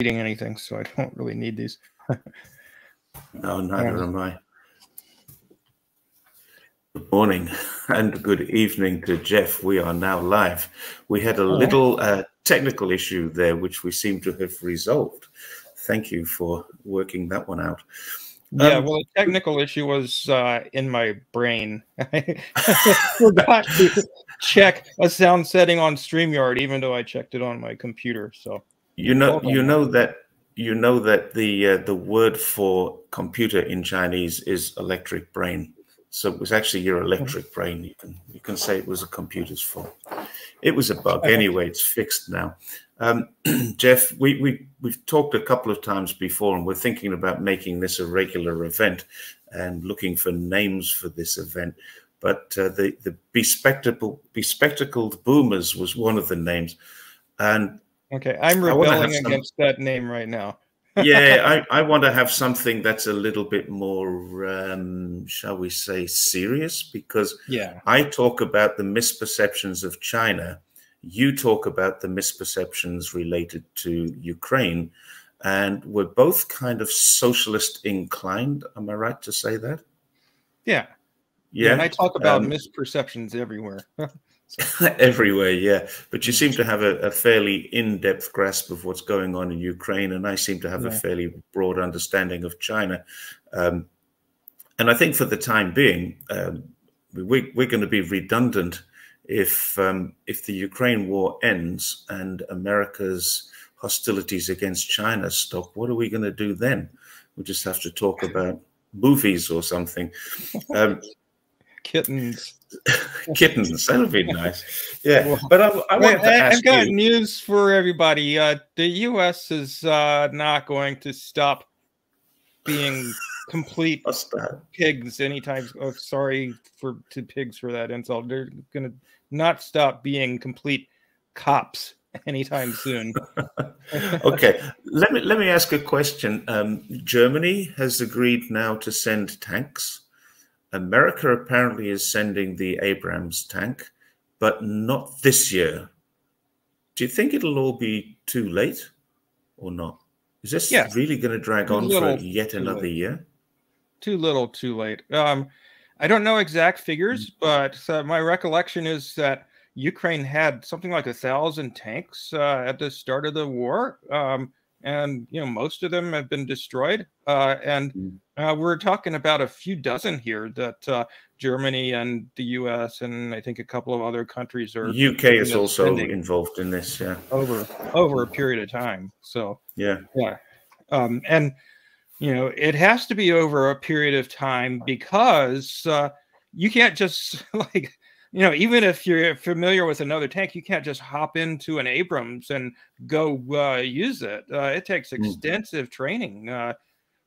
eating anything, so I don't really need these. no, neither am I. Good morning and good evening to Jeff. We are now live. We had a little uh, technical issue there, which we seem to have resolved. Thank you for working that one out. Yeah, um, well, the technical issue was uh, in my brain. I forgot to check a sound setting on StreamYard, even though I checked it on my computer. So you know, you know that you know that the uh, the word for computer in Chinese is electric brain. So it was actually your electric brain. You can you can say it was a computer's fault. It was a bug anyway. It's fixed now. Um, Jeff, we, we, we've talked a couple of times before, and we're thinking about making this a regular event and looking for names for this event. But uh, the, the bespectacled, bespectacled boomers was one of the names. And okay, I'm rebelling some, against that name right now. yeah, I, I want to have something that's a little bit more, um, shall we say, serious because yeah, I talk about the misperceptions of China you talk about the misperceptions related to Ukraine, and we're both kind of socialist inclined. Am I right to say that? Yeah. Yeah. yeah and I talk about um, misperceptions everywhere. everywhere, yeah. But you seem to have a, a fairly in depth grasp of what's going on in Ukraine, and I seem to have yeah. a fairly broad understanding of China. Um, and I think for the time being, um, we, we're going to be redundant if um, if the Ukraine war ends and America's hostilities against China stop, what are we going to do then? We just have to talk about movies or something. Um, kittens. kittens. That'll be nice. Yeah, but I, I want to ask I've got you, news for everybody. Uh, the U.S. is uh, not going to stop being complete pigs anytime. Oh, sorry for to pigs for that insult. They're going to not stop being complete cops anytime soon. okay, let me let me ask a question. Um, Germany has agreed now to send tanks. America apparently is sending the Abrams tank, but not this year. Do you think it'll all be too late or not? Is this yeah. really going to drag too on for yet another late. year? Too little, too late. Um, I don't know exact figures, mm. but uh, my recollection is that Ukraine had something like a thousand tanks uh, at the start of the war, um, and you know most of them have been destroyed. Uh, and mm. uh, we're talking about a few dozen here that uh, Germany and the U.S. and I think a couple of other countries are. UK is also involved in this, yeah. Over over a period of time, so yeah, yeah, um, and you know it has to be over a period of time because uh, you can't just like you know even if you're familiar with another tank you can't just hop into an abrams and go uh, use it uh, it takes hmm. extensive mm. training uh,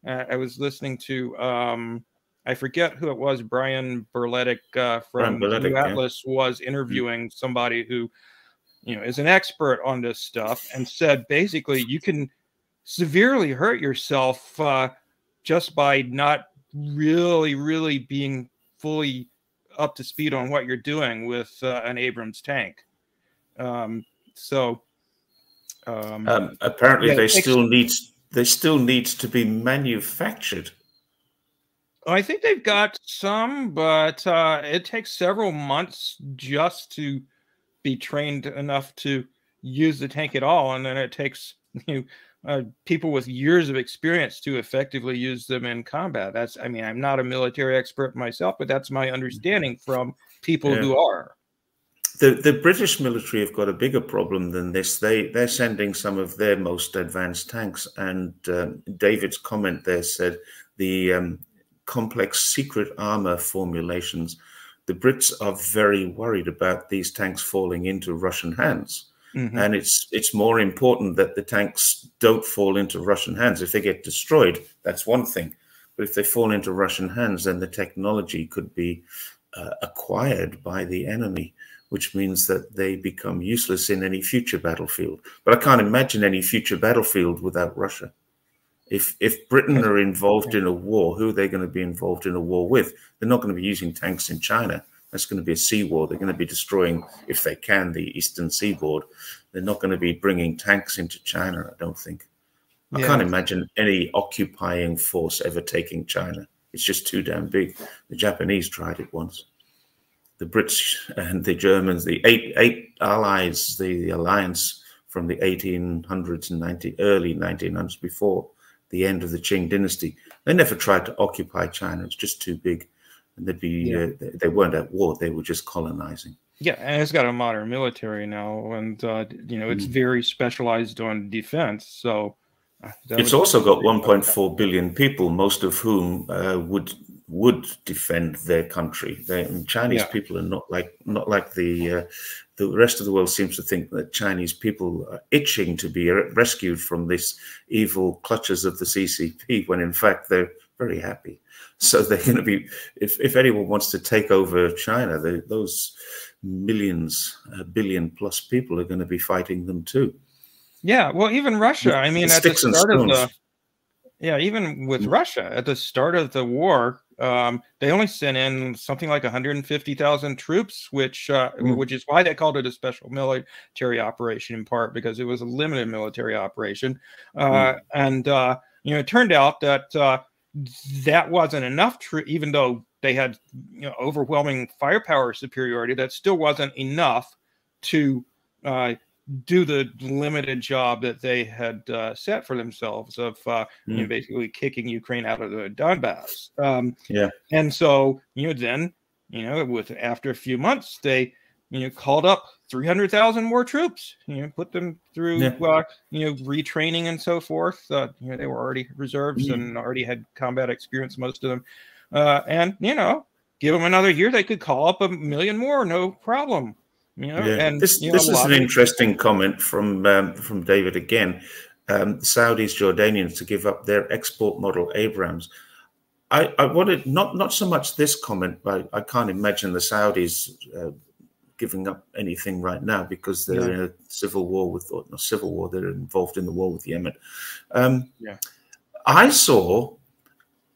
i was listening to um, i forget who it was brian berletic uh, from brian Berletic, atlas yeah. was hmm. interviewing somebody who you know is an expert on this stuff and said basically you can severely hurt yourself uh, just by not really, really being fully up to speed on what you're doing with uh, an Abrams tank. Um, so um, um, apparently, yeah, they still need they still needs to be manufactured. I think they've got some, but uh, it takes several months just to be trained enough to use the tank at all, and then it takes you know, uh, people with years of experience to effectively use them in combat. That's, I mean, I'm not a military expert myself, but that's my understanding from people yeah. who are. The, the British military have got a bigger problem than this. They they're sending some of their most advanced tanks, and um, David's comment there said the um, complex secret armor formulations. The Brits are very worried about these tanks falling into Russian hands Mm -hmm. And it's it's more important that the tanks don't fall into Russian hands. If they get destroyed, that's one thing. But if they fall into Russian hands, then the technology could be uh, acquired by the enemy, which means that they become useless in any future battlefield. But I can't imagine any future battlefield without Russia. If if Britain are involved in a war, who are they going to be involved in a war with? They're not going to be using tanks in China. That's going to be a sea war. They're going to be destroying, if they can, the eastern seaboard. They're not going to be bringing tanks into China, I don't think. I yeah. can't imagine any occupying force ever taking China. It's just too damn big. The Japanese tried it once. The Brits and the Germans, the eight eight allies, the, the alliance from the 1800s and 90, early 1900s before the end of the Qing dynasty, they never tried to occupy China. It's just too big, they'd be yeah. uh, they weren't at war. They were just colonizing. Yeah, and it's got a modern military now, and uh, you know it's mm. very specialized on defense. So uh, it's also got 1.4 billion people, most of whom uh, would would defend their country. They, Chinese yeah. people are not like not like the uh, the rest of the world seems to think that Chinese people are itching to be rescued from this evil clutches of the CCP, when in fact they're very happy. So they're going to be, if, if anyone wants to take over China, they, those millions, a billion plus people are going to be fighting them too. Yeah, well, even Russia. I mean, at the start of the yeah, even with mm. Russia at the start of the war, um, they only sent in something like 150,000 troops, which uh, mm. which is why they called it a special military operation in part because it was a limited military operation, uh, mm. and uh, you know it turned out that uh, that wasn't enough. Even though they had you know, overwhelming firepower superiority, that still wasn't enough to uh, do the limited job that they had uh, set for themselves of uh, mm. you know, hmm. basically kicking Ukraine out of the Donbass. Um, yeah, and so you know then you know with after a few months they you know called up 300,000 more troops. You know, put them through yeah. uh, you know retraining and so forth. Uh, you know they were already reserves and already had combat experience most of them, uh, and you know give them another year they could call up a million more no problem you know, yeah. and this, this know, is an interesting comment from um, from David again. Um, Saudis, Jordanians to give up their export model Abrams. I, I wanted not not so much this comment, but I can't imagine the Saudis uh, giving up anything right now because they're yeah. in a civil war with or not civil war. They're involved in the war with Yemen. Um, yeah. I saw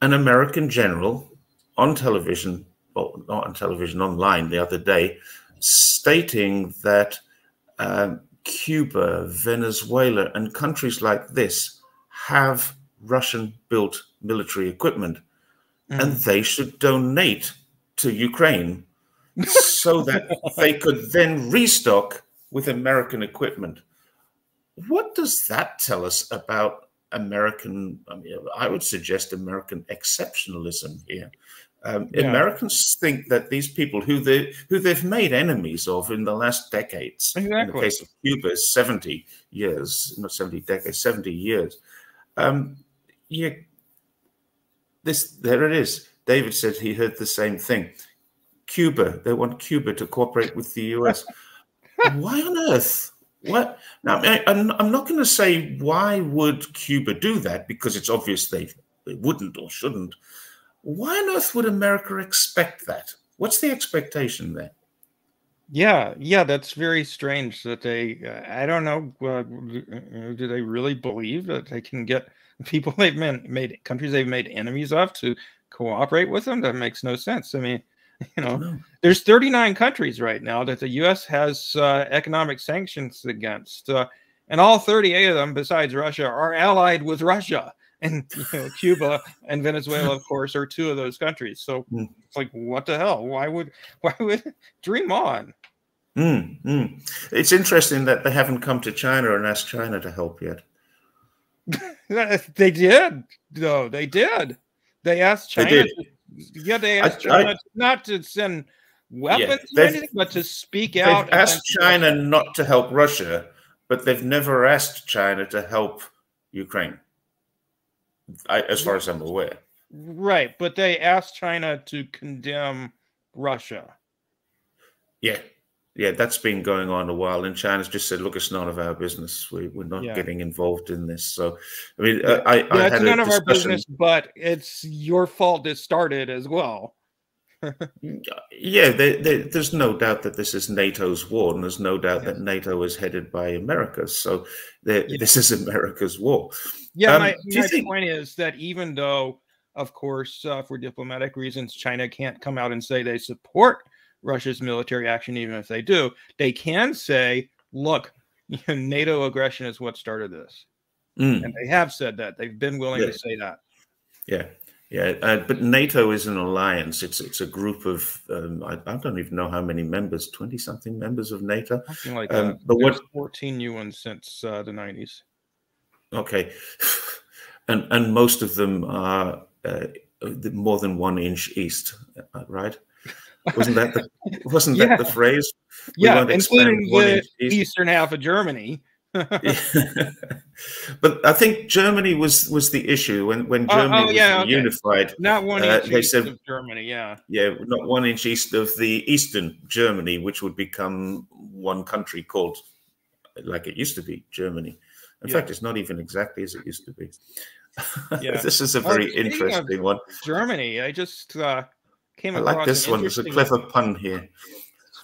an American general on television, well, not on television, online the other day, stating that uh, Cuba, Venezuela, and countries like this have Russian built military equipment mm. and they should donate to Ukraine so that they could then restock with American equipment. What does that tell us about American? I, mean, I would suggest American exceptionalism here. Um, yeah. Americans think that these people who they who they've made enemies of in the last decades, exactly. in the case of Cuba, seventy years, not seventy decades, seventy years. Um, yeah, this there it is. David said he heard the same thing. Cuba, they want Cuba to cooperate with the US. why on earth? What now? I, I'm, I'm not going to say why would Cuba do that because it's obvious they, they wouldn't or shouldn't. Why on earth would America expect that? What's the expectation there? Yeah, yeah, that's very strange that they. Uh, I don't know. Uh, do they really believe that they can get people they've made, made countries they've made enemies of to cooperate with them? That makes no sense. I mean, you know, know. there's 39 countries right now that the U.S. has uh, economic sanctions against, uh, and all 38 of them, besides Russia, are allied with Russia and you know, Cuba and Venezuela, of course, are two of those countries. So mm. it's like, what the hell? Why would why would dream on? Mm, mm. It's interesting that they haven't come to China and asked China to help yet. they did, though. They did. They asked China. They to, yeah, they asked I, China I, not to send weapons yeah, or anything, but to speak out. They've asked China not to help Russia, but they've never asked China to help Ukraine. I, as far as I'm aware. Right, but they asked China to condemn Russia. Yeah, yeah, that's been going on a while, and China's just said, "Look, it's none of our business. We, are not yeah. getting involved in this." So, I mean, yeah. I, yeah, I it's none of our business, but it's your fault it started as well. yeah, they, they, there's no doubt that this is NATO's war, and there's no doubt that NATO is headed by America. So, this is America's war. Yeah, um, my, my think... point is that even though, of course, uh, for diplomatic reasons, China can't come out and say they support Russia's military action, even if they do, they can say, look, NATO aggression is what started this. Mm. and they have said that they've been willing Yeah. to say that. Yeah, yeah. Uh, but NATO is an alliance. It's it's a group of um, I, I don't even know how many members, twenty something members of NATO. Something like Um, that. but There's what- 14 new ones since uh, the 90s. Okay, and and most of them are uh, more than one inch east, uh, right? Wasn't that the wasn't Yeah. that the phrase? We yeah, including the eastern half of Germany. but I think Germany was was the issue when when Oh, oh, Germany was okay. unified. Not one Uh, inch they east said- of Germany. Yeah. Yeah, not one inch east of the eastern Germany, which would become one country called, like it used to be, Germany. In Yeah. fact, it's not even exactly as it used to be. Yeah. this is a Oh, very interesting one. Germany. I just uh, came I like this one. There's a clever pun here.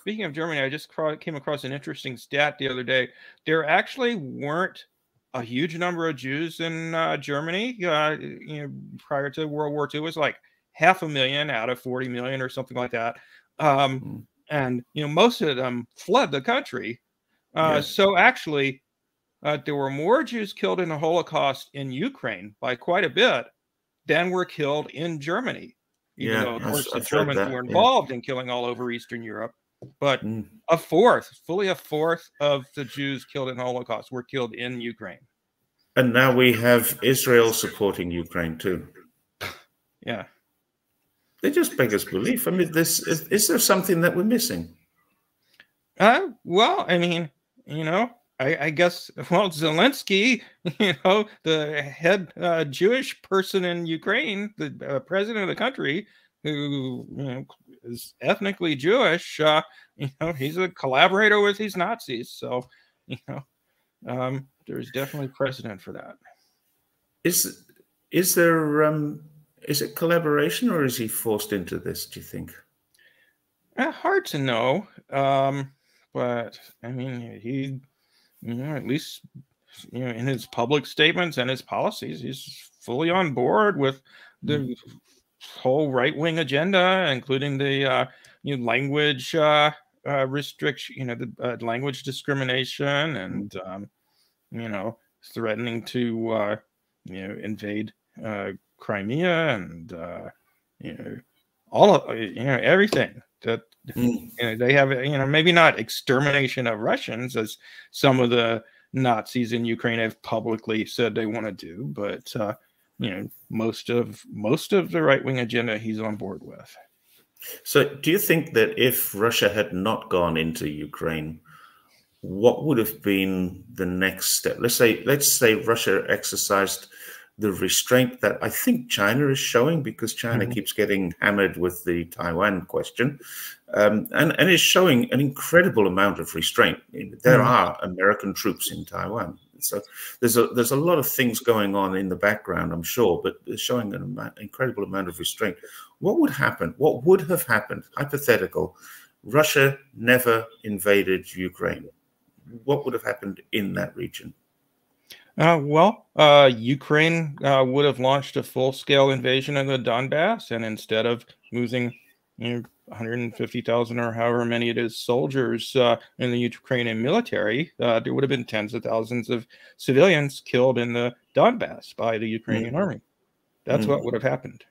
Speaking of Germany, I just came across an interesting stat the other day. There actually weren't a huge number of Jews in uh, Germany. Uh, you know, prior to World War II, it was like half a million out of 40 million or something like that. Um, Mm. and you know, most of them fled the country. Uh, Yes. So actually, uh, there were more Jews killed in the Holocaust in Ukraine by quite a bit than were killed in Germany. Even Yeah, though, of course, the I've heard Germans were yeah. involved in killing all over Eastern Europe. But Mm. a fourth, fully a fourth of the Jews killed in Holocaust were killed in Ukraine. And now we have Israel supporting Ukraine too. Yeah. They just beg us belief. I mean, this is, is there something that we're missing? Uh, well, I mean, you know, I, I guess, well, Zelensky, you know, the head uh, Jewish person in Ukraine, the uh, president of the country, who you know is ethnically Jewish, uh, you know, he's a collaborator with these Nazis. So, you know, um, there's definitely precedent for that. Is is there um is it collaboration or is he forced into this? Do you think? Uh, hard to know. Um, but I mean, he, you know, at least, you know, in his public statements and his policies, he's fully on board with the whole right wing agenda, including the, uh, you know, language uh, uh, restriction, you know, the uh, language discrimination and, um, you know, threatening to, uh, you know, invade uh, Crimea and, uh, you know, all of, you know, everything that Mm. you know, they have you know maybe not extermination of Russians as some of the Nazis in Ukraine have publicly said they want to do, but uh, you know most of most of the right wing agenda he's on board with. So, do you think that if Russia had not gone into Ukraine, what would have been the next step? Let's say, let's say Russia exercised the restraint that I think China is showing because China Mhm. keeps getting hammered with the Taiwan question, um, and and is showing an incredible amount of restraint. There Mhm. are American troops in Taiwan, so there's a there's a lot of things going on in the background, I'm sure, but showing an incredible amount of restraint. What would happen? What would have happened? Hypothetical. Russia never invaded Ukraine. What would have happened in that region? Uh, well, uh, Ukraine uh, would have launched a full scale invasion of the Donbass, and instead of losing you know 150,000 or however many it is soldiers uh, in the Ukrainian military, uh, there would have been tens of thousands of civilians killed in the Donbass by the Ukrainian army. That's Mm. what would have happened.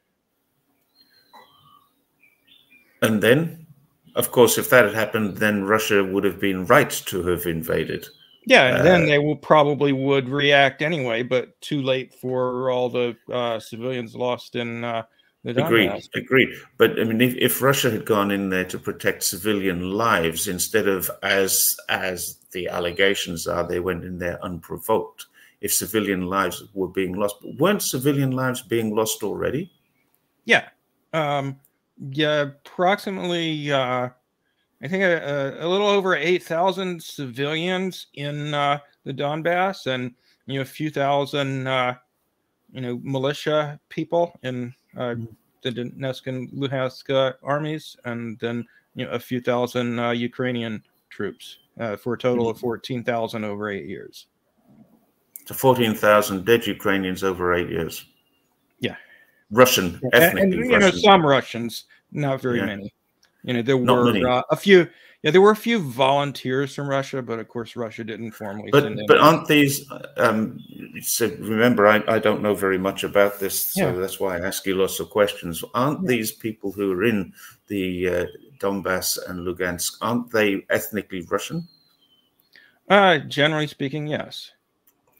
And then, of course, if that had happened, then Russia would have been right to have invaded. Yeah, and then Uh, they will probably would react anyway, but too late for all the uh, civilians lost in uh, the Agreed, Donbass. agreed. But I mean, if, if Russia had gone in there to protect civilian lives instead of, as as the allegations are, they went in there unprovoked. If civilian lives were being lost, but weren't civilian lives being lost already? Yeah. Um, yeah, approximately, uh, I think a, a, a little over 8,000 civilians in uh, the Donbass and, you know, a few thousand, uh, you know, militia people in uh, Mhm. the Donetsk and Luhansk uh, armies, and then, you know, a few thousand uh, Ukrainian troops uh, for a total of 14,000 over eight years. So fourteen thousand dead Ukrainians over eight years. Yeah. Russian, ethnic. and, and, you know some Russians, not very Yeah. many. You know, there Not were uh, a few, Yeah, there were a few volunteers from Russia, but of course Russia didn't formally. But but aren't these? Um, so remember, I, I don't know very much about this, so yeah. that's why I ask you lots of questions. Aren't yeah. these people who are in the uh, Donbass and Lugansk? Aren't they ethnically Russian? Uh, generally speaking, yes.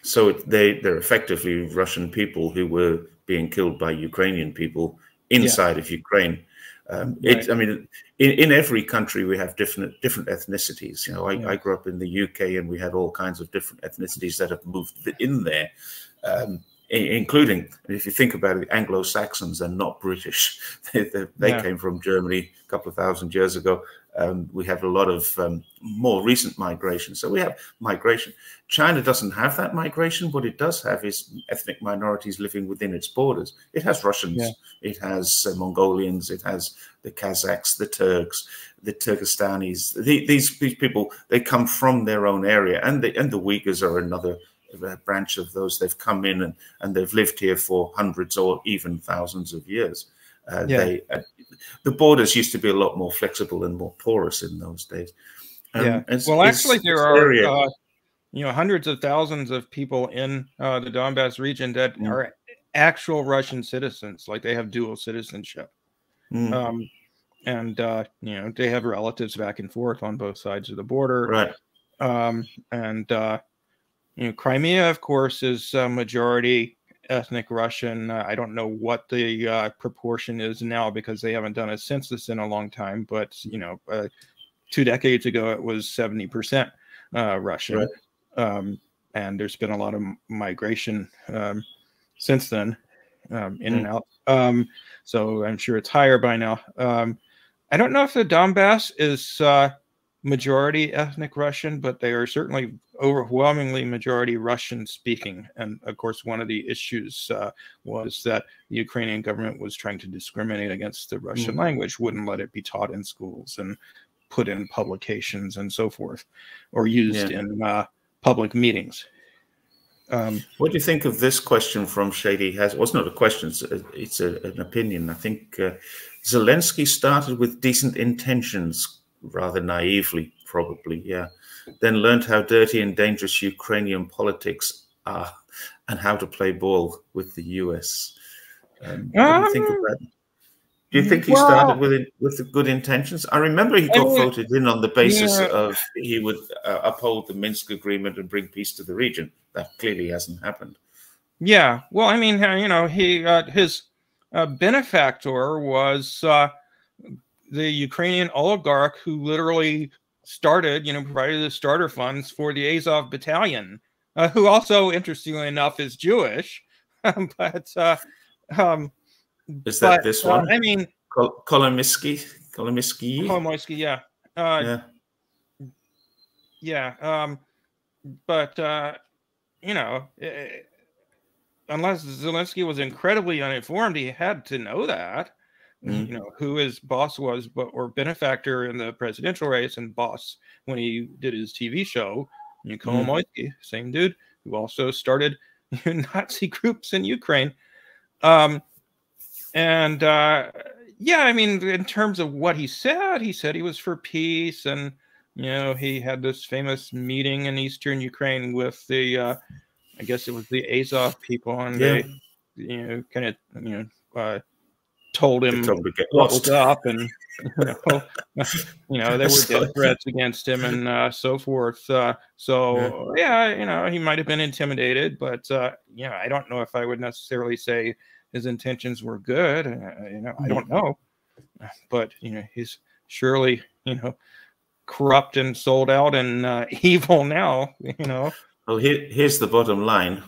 So they they're effectively Russian people who were being killed by Ukrainian people inside yeah. of Ukraine. Um, right. it, I mean, in, in every country we have different different ethnicities. You know, I, yeah. I, grew up in the UK and we had all kinds of different ethnicities that have moved in there, um, including if you think about it, Anglo Saxons are not British. they, they, they yeah. came from Germany a couple of thousand years ago. Um, we have a lot of um, more recent migration. So we have migration. China doesn't have that migration. What it does have is ethnic minorities living within its borders. It has Russians, yeah. it has uh, Mongolians, it has the Kazakhs, the Turks, the Turkestanis. The, these, these people, they come from their own area, and the, and the Uyghurs are another branch of those. They've come in and, and they've lived here for hundreds or even thousands of years. Uh, yeah. They uh, the borders used to be a lot more flexible and more porous in those days. Um, yeah. well, actually, there are uh, you know hundreds of thousands of people in uh, the Donbass region that mm. are actual Russian citizens, like they have dual citizenship. Mm. Um, and uh, you know they have relatives back and forth on both sides of the border. Right. Um, and uh, you know, Crimea, of course, is majority ethnic Russian. Uh, I don't know what the uh, proportion is now because they haven't done a census in a long time. But you know, uh, two decades ago it was seventy percent uh, Russian, right. um, and there's been a lot of migration um, since then, um, in mm. and out. Um, so I'm sure it's higher by now. Um, I don't know if the Donbass is uh, majority ethnic Russian, but they are certainly overwhelmingly majority Russian speaking. And of course, one of the issues uh, was that the Ukrainian government was trying to discriminate against the Russian mm. language, wouldn't let it be taught in schools and put in publications and so forth, or used yeah. in uh, public meetings. Um, what do you think of this question from Shady? Has well, it's not a question; it's, a, it's a, an opinion. I think uh, Zelensky started with decent intentions rather naively, probably, yeah. Then learned how dirty and dangerous Ukrainian politics are and how to play ball with the US. Um, what do you think of that? Do you think he well, started with with good intentions? I remember he got voted in on the basis yeah. of he would uh, uphold the Minsk agreement and bring peace to the region. That clearly hasn't happened. Yeah, well, I mean, you know, he uh, his uh, benefactor was uh, the Ukrainian oligarch who literally started, you know, provided the starter funds for the Azov battalion, uh, who also, interestingly enough, is Jewish. but uh, um, is that but, this uh, one? I mean, Kol- Kolomiski, Kolomoisky, yeah, uh, yeah, yeah. Um, but uh, you know. It, eh, unless Zelensky was incredibly uninformed, he had to know that mm-hmm. you know who his boss was, but or benefactor in the presidential race and boss when he did his TV show. Nicole mm-hmm. same dude who also started Nazi groups in Ukraine. Um, and uh, yeah, I mean, in terms of what he said, he said he was for peace, and you know, he had this famous meeting in eastern Ukraine with the, uh, I guess it was the Azov people, and yeah. they, you know, kind of, you know, uh, told him what was up, and you know, you know there were death threats against him and uh, so forth. Uh, so yeah. yeah. you know, he might have been intimidated, but uh, you know, I don't know if I would necessarily say his intentions were good. Uh, you know, I don't know, but you know, he's surely you know corrupt and sold out and uh, evil now. You know. Well, here, here's the bottom line.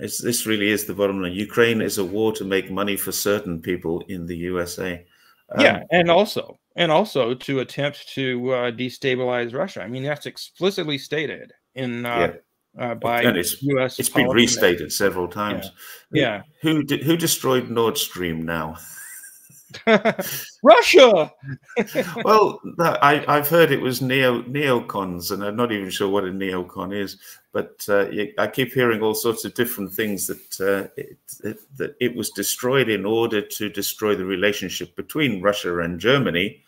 It's, this really is the bottom line. Ukraine is a war to make money for certain people in the USA. Um, yeah, and also and also to attempt to uh, destabilize Russia. I mean, that's explicitly stated in uh, yeah. uh, by and it's, U.S. It's been restated several times. Yeah. Who who, who destroyed Nord Stream now? Russia. well, I, have heard it was neo neocons, and I'm not even sure what a neocon is. But uh, I keep hearing all sorts of different things that uh, it, it, that it was destroyed in order to destroy the relationship between Russia and Germany,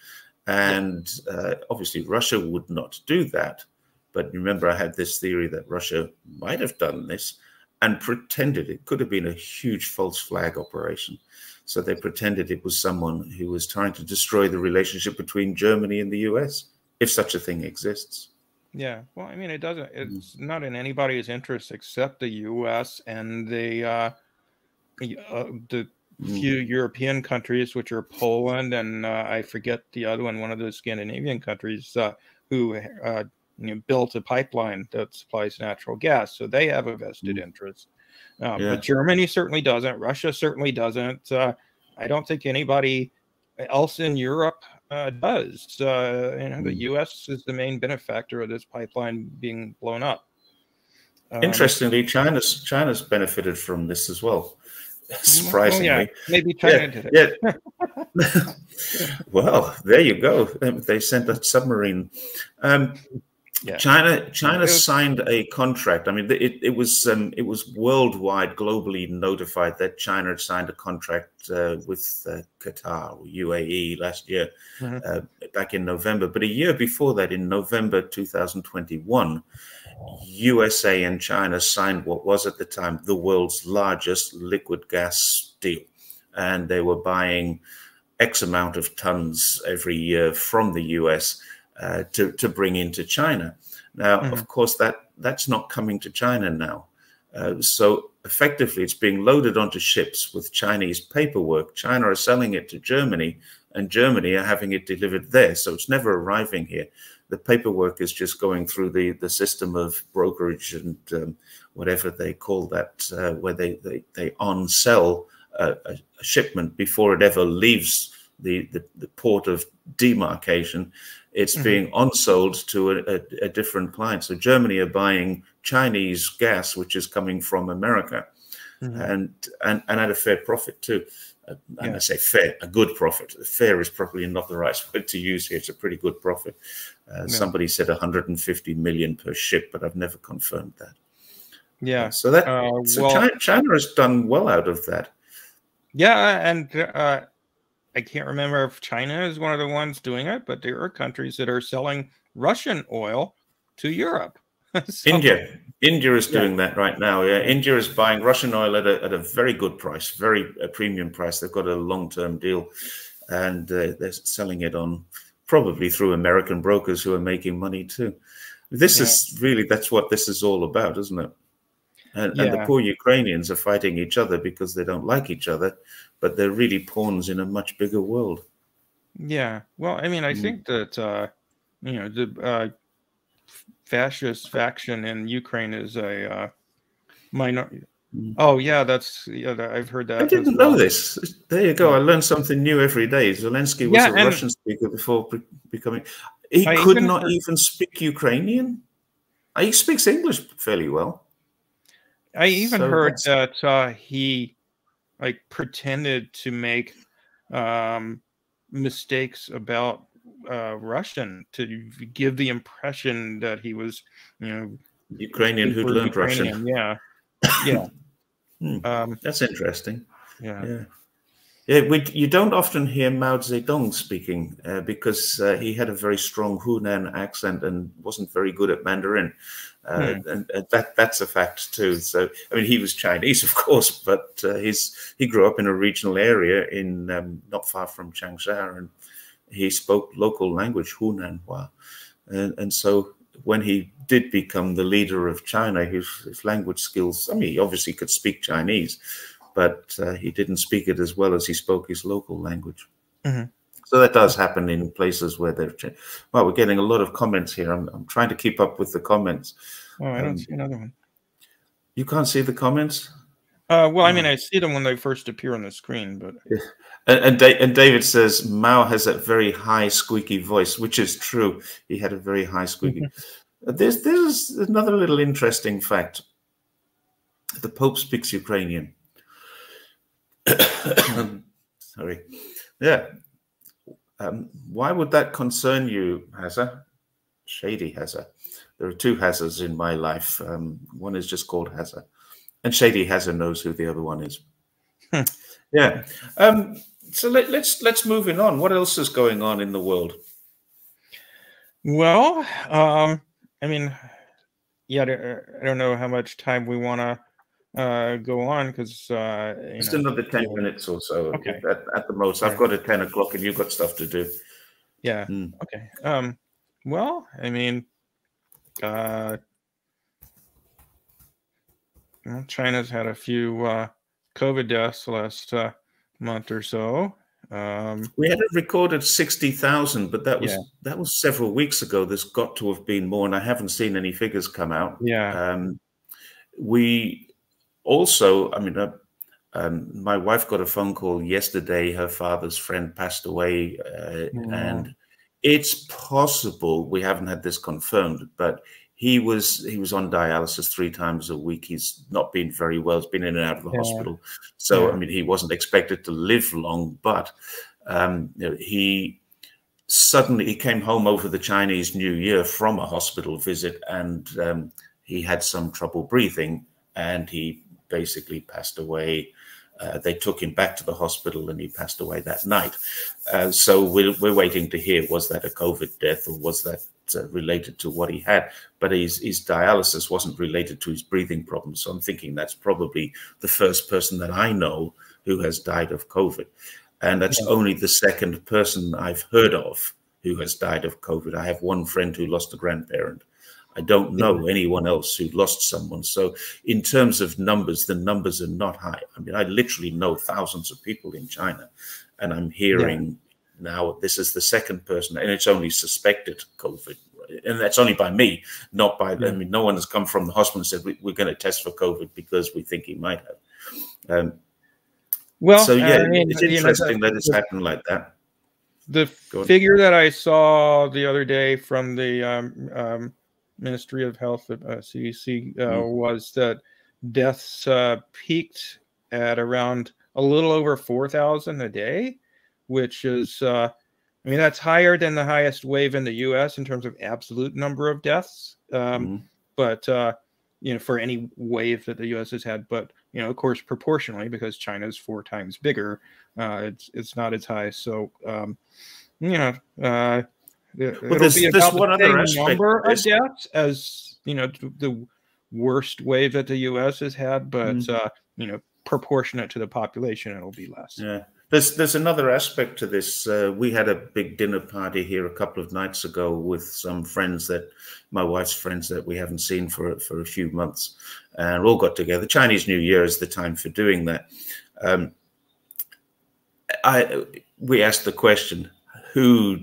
And uh, obviously, Russia would not do that. But remember, I had this theory that Russia might have done this and pretended it could have been a huge false flag operation. So they pretended it was someone who was trying to destroy the relationship between Germany and the US, if such a thing exists. Yeah, well, I mean, it doesn't. It's not in anybody's interest except the U.S. and the uh, uh, the mm. few European countries, which are Poland and uh, I forget the other one, one of the Scandinavian countries uh, who uh, you know, built a pipeline that supplies natural gas, so they have a vested mm. interest. Um, yeah. But Germany certainly doesn't. Russia certainly doesn't. Uh, I don't think anybody else in Europe uh, does. Uh, you know, the hmm. U.S. is the main benefactor of this pipeline being blown up. Um, Interestingly, China's China's benefited from this as well. Surprisingly, oh, yeah. maybe China yeah, did it. Yeah. well, there you go. They sent a submarine. Um, yeah. China China was, signed a contract. I mean, it, it was um, it was worldwide, globally notified that China had signed a contract uh, with uh, Qatar or UAE last year, mm -hmm. uh, back in November. But a year before that, in November 2021, USA and China signed what was at the time the world's largest liquid gas deal, and they were buying X amount of tons every year from the US uh, to, to bring into China. Now, mm of course, that that's not coming to China now. Uh, so effectively, it's being loaded onto ships with Chinese paperwork. China are selling it to Germany, and Germany are having it delivered there. So it's never arriving here. The paperwork is just going through the, the system of brokerage and um, whatever they call that, uh, where they, they, they on sell a, a, shipment before it ever leaves the, the, the port of demarcation it's mm -hmm. being to a, a, a, different client. So Germany are buying Chinese gas, which is coming from America, mm -hmm. and, and and at a fair profit too. Uh, and yeah. I say fair, a good profit. Fair is probably not the right word to use here. It's a pretty good profit. Uh, yeah. Somebody said 150 million per ship, but I've never confirmed that. Yeah. So that uh, so well, China, China, has done well out of that. Yeah, and uh, I can't remember if China is one of the ones doing it, but there are countries that are selling Russian oil to Europe. so, India, India is doing yeah. that right now. Yeah, India is buying Russian oil at a, at a very good price, very a premium price. They've got a long term deal, and uh, they're selling it on probably through American brokers who are making money too. This yeah. is really that's what this is all about, isn't it? And, yeah. and, the poor Ukrainians are fighting each other because they don't like each other, but they're really pawns in a much bigger world. Yeah. Well, I mean, I mm. think that, uh, you know, the uh, fascist faction in Ukraine is a uh, minor. Mm. Oh yeah, that's yeah. I've heard that. I didn't well. know this. There you go. I learn something new every day. Zelensky was yeah, a Russian speaker before becoming. He I could not heard... even speak Ukrainian. He speaks English fairly well. I even so heard that uh, he like pretended to make um, mistakes about uh, Russian to give the impression that he was, you know, Ukrainian who'd learned Russian. Yeah, yeah. hmm. um, That's interesting. Yeah. yeah. Yeah, we, you don't often hear Mao Zedong speaking uh, because uh, he had a very strong Hunan accent and wasn't very good at Mandarin. Uh, hmm. and, and, that that's a fact too. So, I mean, he was Chinese, of course, but uh, he's he grew up in a regional area in um, not far from Changsha, and he spoke local language Hunanhua, and, and so when he did become the leader of China, his, his language skills. I mean, he obviously could speak Chinese, but uh, he didn't speak it as well as he spoke his local language. Mm-hmm. So that does happen in places where they've changed. Well, we're getting a lot of comments here. I'm, I'm trying to keep up with the comments. Oh, I don't um, see another one. You can't see the comments? Uh, well, I mean, I see them when they first appear on the screen, but yeah. and and, and, David says Mao has a very high squeaky voice, which is true. He had a very high squeaky. there's there's another little interesting fact. The Pope speaks Ukrainian. Sorry. Yeah. Um, why would that concern you, Hazza? Shady Hazza. There are two Hazzas in my life. Um, one is just called Hazza, and Shady Hazza knows who the other one is. Hmm. yeah. Um, so let, us let's, let's moving on. What else is going on in the world? Well, um, I mean, yeah, I don't know how much time we want to uh, go on because uh, just know, another ten minutes or so. Okay. At, at the most, I've got a ten o'clock, and you've got stuff to do. Yeah. Mm. Okay. Um. Well, I mean, uh, well, China's had a few uh, COVID deaths last uh, month or so. Um, we had recorded sixty thousand, but that was yeah. that was several weeks ago. There's got to have been more, and I haven't seen any figures come out. Yeah. Um, we also, I mean, uh, um, my wife got a phone call yesterday. Her father's friend passed away, uh, mm. and it's possible we haven't had this confirmed, but he was he was on dialysis three times a week. He's not been very well. He's been in and out of the yeah. hospital. So yeah. I mean, he wasn't expected to live long, but um, you know, he suddenly he came home over the Chinese New Year from a hospital visit, and um, he had some trouble breathing, and he basically passed away. Uh, they took him back to the hospital and he passed away that night. Uh, so we're, we're waiting to hear was that a COVID death or was that uh, related to what he had, but his, his dialysis wasn't related to his breathing problems. So I'm thinking that's probably the first person that I know who has died of COVID. And that's yeah. only the second person I've heard of who has died of COVID. I have one friend who lost a grandparent. I don't know anyone else who lost someone. So, in terms of numbers, the numbers are not high. I mean, I literally know thousands of people in China, and I'm hearing now this is the second person, and it's only suspected COVID, and that's only by me, not by. Yeah. I mean, no one has come from the hospital and said we, are going to test for COVID because we think he might have. Um, well, so yeah, I mean, it's interesting know, that it's happened like that. The figure that I saw the other day from the um, um, Ministry of Health, uh, CDC, uh, mm. was that deaths uh, peaked at around a little over four thousand a day which is, uh, I mean, that's higher than the highest wave in the U.S. in terms of absolute number of deaths. Um, mm-hmm. But uh, you know, for any wave that the U.S. has had, but you know, of course, proportionally, because China's four times bigger, uh, it's it's not as high. So, um, you know, it'll well, be about the same number of deaths as you know the worst wave that the U.S. has had, but mm-hmm. uh, you know, proportionate to the population, it'll be less. Yeah. There's there's another aspect to this. Uh, we had a big dinner party here a couple of nights ago with some friends that my wife's friends that we haven't seen for for a few months, and all got together. Chinese New Year is the time for doing that. Um, I we asked the question who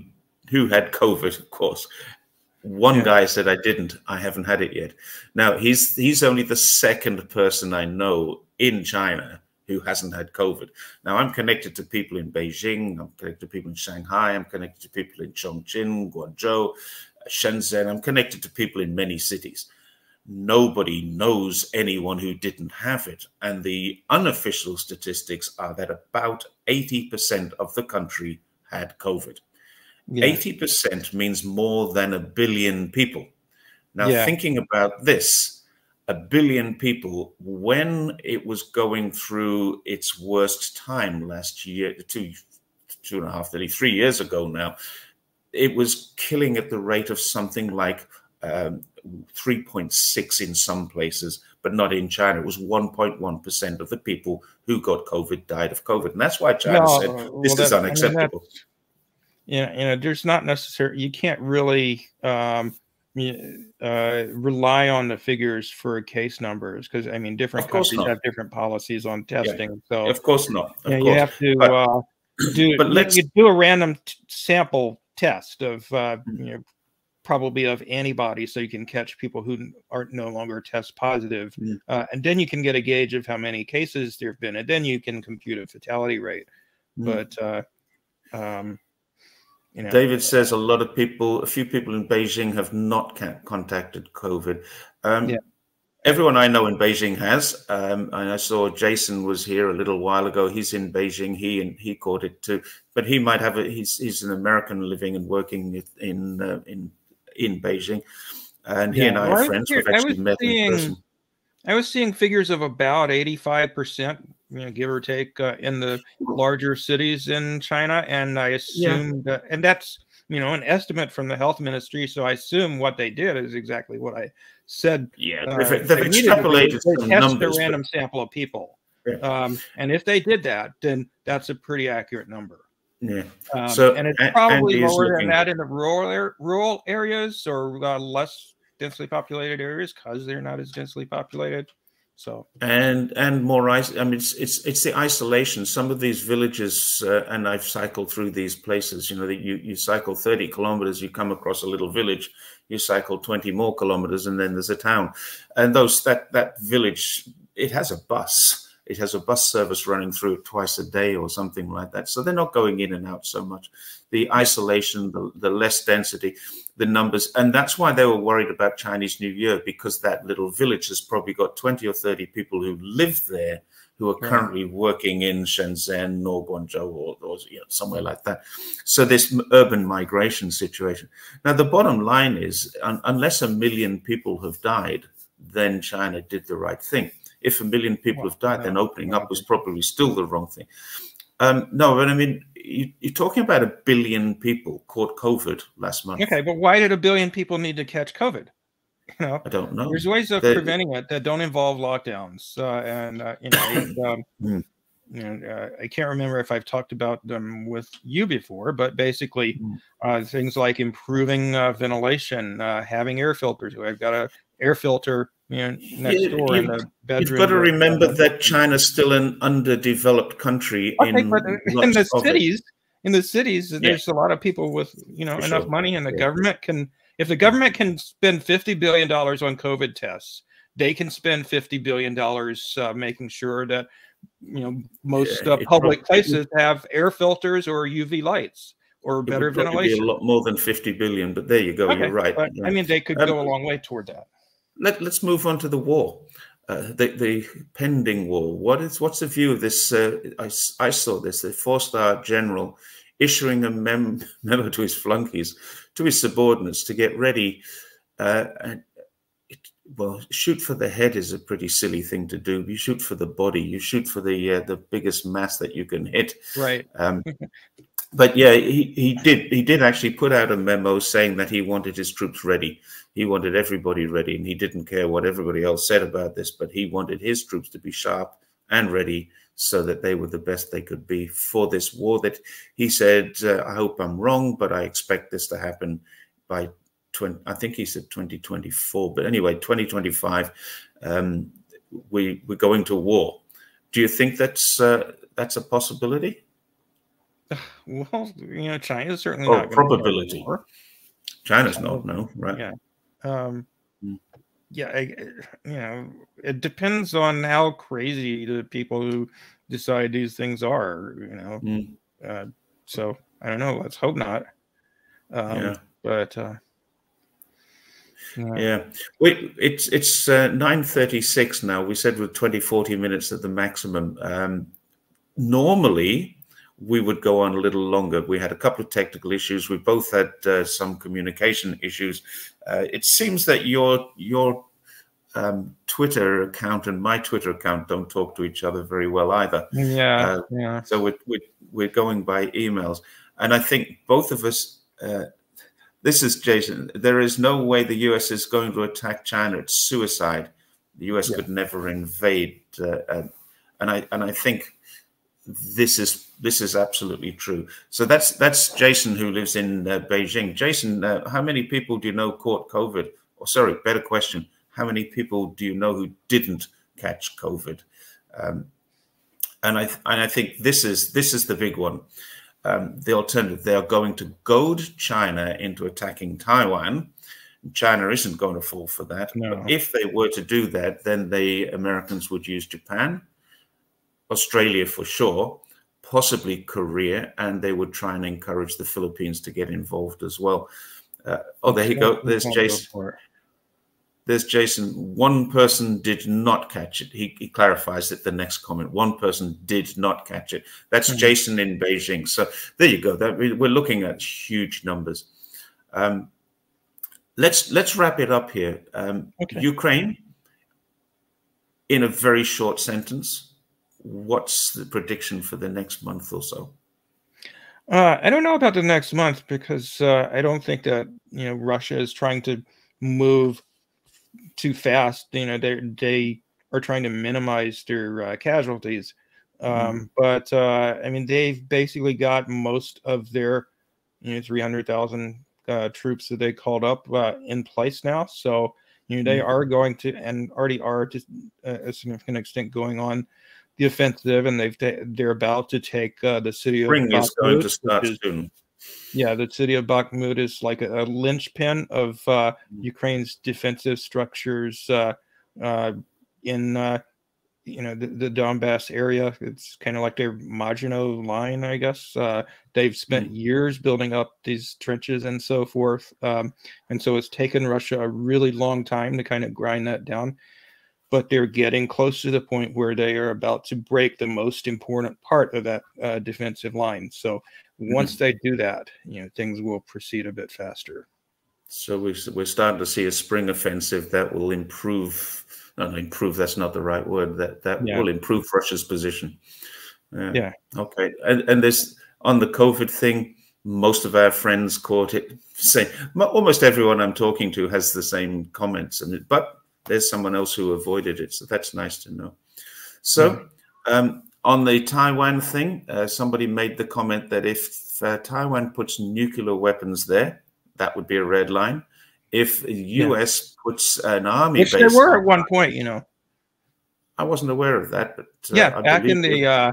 who had COVID, of course. One yeah. guy said I didn't. I haven't had it yet. Now he's he's only the second person I know in China who hasn't had COVID. Now, I'm connected to people in Beijing, I'm connected to people in Shanghai, I'm connected to people in Chongqing, Guangzhou, Shenzhen, I'm connected to people in many cities. Nobody knows anyone who didn't have it. And the unofficial statistics are that about 80% of the country had COVID. Yeah. 80% means more than a billion people. Now, yeah. thinking about this, a billion people when it was going through its worst time last year, two, two and a half, nearly three years ago now, it was killing at the rate of something like um, 3.6 in some places, but not in China. It was 1.1% of the people who got COVID died of COVID. And that's why China no, said this well, is unacceptable. I mean, yeah, you know, there's not necessarily, you can't really um, uh, rely on the figures for case numbers because I mean different countries not. have different policies on testing. Yeah. So of course not. Of yeah, course. you have to but, uh, do. But let's you do a random sample test of uh, mm-hmm. you know probably of antibodies so you can catch people who are no longer test positive mm. uh, and then you can get a gauge of how many cases there have been and then you can compute a fatality rate mm. but uh, um, you know, David says a lot of people, a few people in Beijing have not contacted COVID. Um, yeah. Everyone I know in Beijing has, um, and I saw Jason was here a little while ago. He's in Beijing. He and he caught it too, but he might have a. He's he's an American living and working in uh, in in Beijing, and he yeah. and I are friends. We've actually met seeing, in person. I was seeing figures of about eighty-five percent you know, give or take, uh, in the larger cities in China. And I assume yeah. that, and that's you know, an estimate from the health ministry. So I assume what they did is exactly what I said. Yeah, uh, they've, they've extrapolated they, they numbers, a random but... sample of people. Yeah. Um, and if they did that, then that's a pretty accurate number. Yeah. Um, so and it's probably lower than that in the rural rural areas or uh, less densely populated areas because they're not as densely populated. So and and more. I mean, it's it's it's the isolation. Some of these villages, uh, and I've cycled through these places. You know, that you you cycle thirty kilometers, you come across a little village. You cycle twenty more kilometers, and then there's a town. And those that that village, it has a bus it has a bus service running through it twice a day or something like that. So they're not going in and out so much. The isolation, the, the less density, the numbers. And that's why they were worried about Chinese New Year, because that little village has probably got 20 or 30 people who live there who are currently working in Shenzhen or Guangzhou or, or you know, somewhere like that. So this urban migration situation. Now, the bottom line is, un unless a million people have died, then China did the right thing if a million people have died, then opening up was probably still the wrong thing. Um, no, but I mean, you, are talking about a billion people caught COVID last month. Okay, but why did a billion people need to catch COVID? You know, I don't know. There's ways of They're, preventing it that don't involve lockdowns, uh, and uh, you know, um, mm. you know, uh, I can't remember if I've talked about them with you before, but basically, mm. things like improving uh, ventilation, uh, having air filters. I've got a air filter you know, next you, door you, in the bedroom. You've got to remember that China's still an underdeveloped country. Okay, in, in the cities, in the cities, yeah. there's a lot of people with you know For enough sure. money, and the yeah. government can. If the government can spend fifty billion dollars on COVID tests, they can spend fifty billion dollars uh, making sure that you know most yeah, uh, public places have air filters or UV lights or better ventilation. a lot more than 50 billion, but there you go. Okay, you're right. But, I mean, they could um, go a long way toward that let, us move on to the war, uh, the, the pending war. What is what's the view of this? Uh, I, I saw this, the four-star general issuing a mem memo to his flunkies, to his subordinates to get ready. Uh, it, well, shoot for the head is a pretty silly thing to do. You shoot for the body. You shoot for the uh, the biggest mass that you can hit. Right. Um, but yeah, he, he did he did actually put out a memo saying that he wanted his troops ready. He wanted everybody ready, and he didn't care what everybody else said about this, but he wanted his troops to be sharp and ready so that they were the best they could be for this war. That he said, uh, "I hope I'm wrong, but I expect this to happen by 20, I think he said 2024, but anyway, 2025. Um, we we're going to war. Do you think that's uh, that's a possibility? Well, you know, China's certainly oh, not probability. China's not no right. Yeah, um, mm. yeah, I, you know, it depends on how crazy the people who decide these things are. You know, mm. uh, so I don't know. Let's hope not. Um, yeah, but. Uh, yeah. yeah. We, it's it's uh, 9.36 now. We said with 20, 40 minutes at the maximum. Um, normally, we would go on a little longer. We had a couple of technical issues. We both had uh, some communication issues. Uh, it seems that your your um, Twitter account and my Twitter account don't talk to each other very well either. Yeah, uh, yeah. So we're, we're, we're going by emails, and I think both of us. Uh, this is Jason. There is no way the U.S. is going to attack China. It's suicide. The U.S. Yeah. could never invade, uh, uh, and I and I think this is this is absolutely true. So that's that's Jason who lives in uh, Beijing. Jason, uh, how many people do you know caught COVID? Or sorry, better question: How many people do you know who didn't catch COVID? Um, and I and I think this is this is the big one. Um, the alternative: they are going to goad China into attacking Taiwan. China isn't going to fall for that. No. But if they were to do that, then the Americans would use Japan Australia for sure, possibly Korea, and they would try and encourage the Philippines to get involved as well. Uh, oh, there you go. There's Jason. There's Jason. One person did not catch it. He, he clarifies it the next comment. One person did not catch it. That's mm -hmm. Jason in Beijing. So there you go. That we're looking at huge numbers. Um, let's let's wrap it up here. Um, okay. Ukraine, in a very short sentence, what's the prediction for the next month or so? Uh, I don't know about the next month because uh, I don't think that you know Russia is trying to move too fast. You know, they they are trying to minimize their uh, casualties. Um, mm. But uh, I mean, they've basically got most of their you know 300,000 uh, troops that they called up uh, in place now. So you know they mm. are going to and already are to a significant extent going on the offensive, and they've they're about to take uh, the city Spring of. Spring is going to start soon. Yeah, the city of Bakhmut is like a, a linchpin of uh, mm. Ukraine's defensive structures uh, uh, in uh, you know the, the Donbass area. It's kind of like their Maginot line, I guess. Uh, they've spent mm. years building up these trenches and so forth, um, and so it's taken Russia a really long time to kind of grind that down but they're getting close to the point where they are about to break the most important part of that uh, defensive line. So once mm-hmm. they do that, you know, things will proceed a bit faster. So we, we're starting to see a spring offensive that will improve. Not improve. That's not the right word. That that yeah. will improve Russia's position. Uh, yeah. Okay. And and this on the COVID thing, most of our friends caught it. Say almost everyone I'm talking to has the same comments, and but there's someone else who avoided it. So that's nice to know. So um, on the Taiwan thing, uh, somebody made the comment that if uh, Taiwan puts nuclear weapons there, that would be a red line. If the U.S. Yeah. puts an army, which there were at one point, you know, I wasn't aware of that, but uh, yeah, I back in the uh,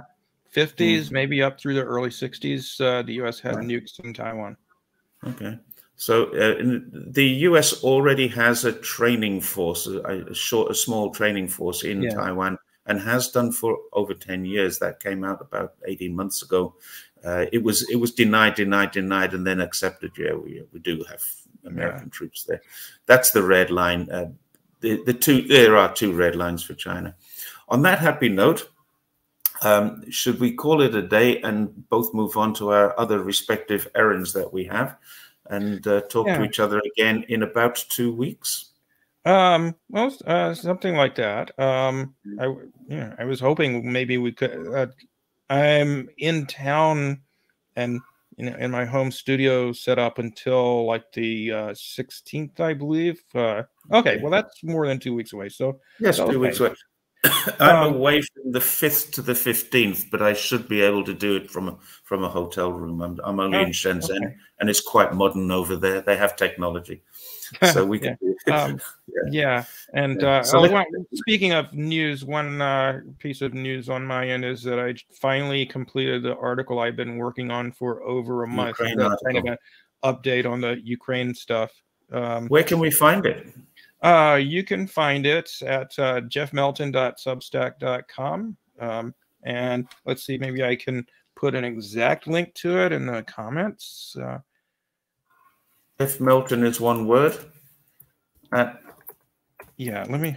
50s, mm. maybe up through the early 60s, uh, the U.S. had right. nukes in Taiwan. Okay. So uh, the US already has a training force, a, a short, a small training force in yeah. Taiwan, and has done for over ten years. That came out about eighteen months ago. Uh, it was it was denied, denied, denied, and then accepted. Yeah, we we do have American yeah. troops there. That's the red line. Uh, the the two there are two red lines for China. On that happy note. Um, should we call it a day and both move on to our other respective errands that we have? And uh, talk yeah. to each other again in about two weeks? Um, well, uh, something like that. Um, I, you know, I was hoping maybe we could. Uh, I'm in town, and you know, in my home studio set up until like the uh, 16th, I believe. Uh, okay, well, that's more than two weeks away. So yes, two weeks away. I'm um, away from the fifth to the fifteenth, but I should be able to do it from a, from a hotel room. I'm, I'm only oh, in Shenzhen, okay. and it's quite modern over there. They have technology, so we can. yeah. Um, yeah. yeah. and yeah. Uh, so uh, speaking of news, one uh, piece of news on my end is that I finally completed the article I've been working on for over a month. Kind of an update on the Ukraine stuff. Um, Where can we find it? Uh, you can find it at uh, jeffmelton.substack.com. Um, and let's see, maybe I can put an exact link to it in the comments. Uh, Jeff Melton is one word. At yeah, let me.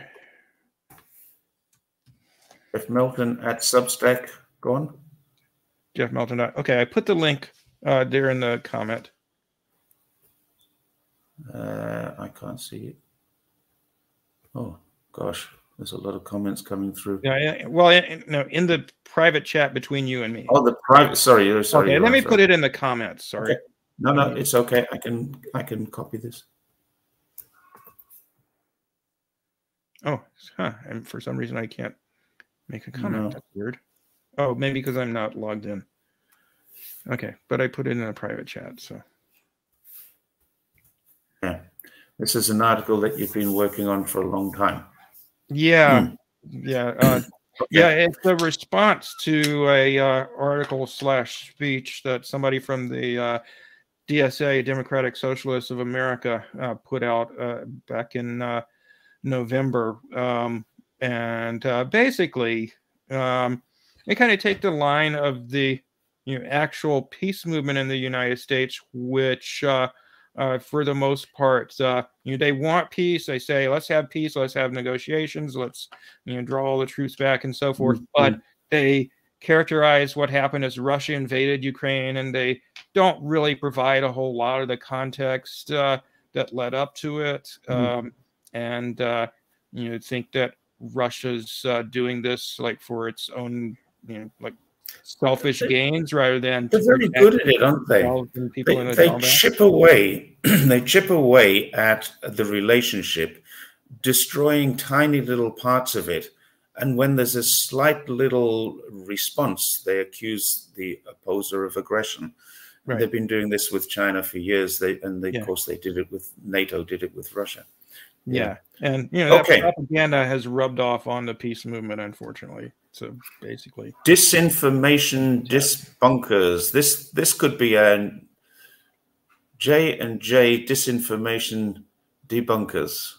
Jeff Melton at Substack. Go on. Jeff Melton. Okay, I put the link uh, there in the comment. Uh, I can't see it. Oh gosh, there's a lot of comments coming through. Yeah, yeah. well, no, in the private chat between you and me. Oh, the private. Sorry, sorry. Okay, let me sorry. put it in the comments. Sorry. Okay. No, no, um, it's okay. I can I can copy this. Oh, huh. And for some reason I can't make a comment. No. That's weird. Oh, maybe because I'm not logged in. Okay, but I put it in a private chat, so. Yeah. This is an article that you've been working on for a long time. Yeah, hmm. yeah, uh, okay. yeah. It's a response to a uh, article slash speech that somebody from the uh, DSA, Democratic Socialists of America, uh, put out uh, back in uh, November, um, and basically, um, they kind of take the line of the you know actual peace movement in the United States, which uh, for the most part. Uh, you know, they want peace. They say, let's have peace, let's have negotiations, let's you know draw all the troops back and so forth. Mm-hmm. But they characterize what happened as Russia invaded Ukraine, and they don't really provide a whole lot of the context uh, that led up to it. Mm-hmm. Um, and uh, you know, think that Russia's uh, doing this like for its own, you know, like selfish gains rather than they're very good at it, aren't they? They, they chip away. they chip away at the relationship, destroying tiny little parts of it. And when there's a slight little response, they accuse the opposer of aggression. Right. They've been doing this with China for years. They and they, yeah. of course they did it with NATO. Did it with Russia. Yeah, yeah. and you know okay. propaganda has rubbed off on the peace movement, unfortunately. So basically, disinformation disbunkers. This this could be a J and J disinformation debunkers.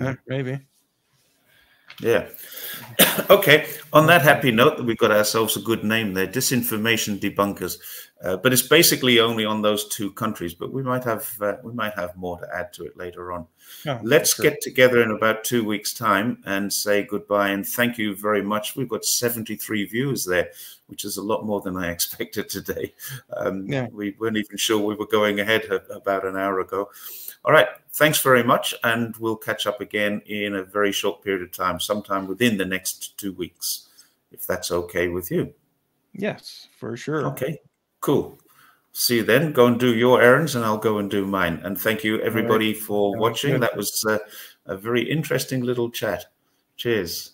Uh, maybe. Yeah. okay. On that happy note, that we've got ourselves a good name there, disinformation debunkers. Uh, but it's basically only on those two countries. But we might have uh, we might have more to add to it later on. Oh, Let's get together in about two weeks' time and say goodbye and thank you very much. We've got 73 viewers there, which is a lot more than I expected today. Um, yeah. We weren't even sure we were going ahead about an hour ago. All right. Thanks very much. And we'll catch up again in a very short period of time, sometime within the next two weeks, if that's okay with you. Yes, for sure. Okay, cool. See you then. Go and do your errands, and I'll go and do mine. And thank you, everybody, right. for that watching. Was that was uh, a very interesting little chat. Cheers.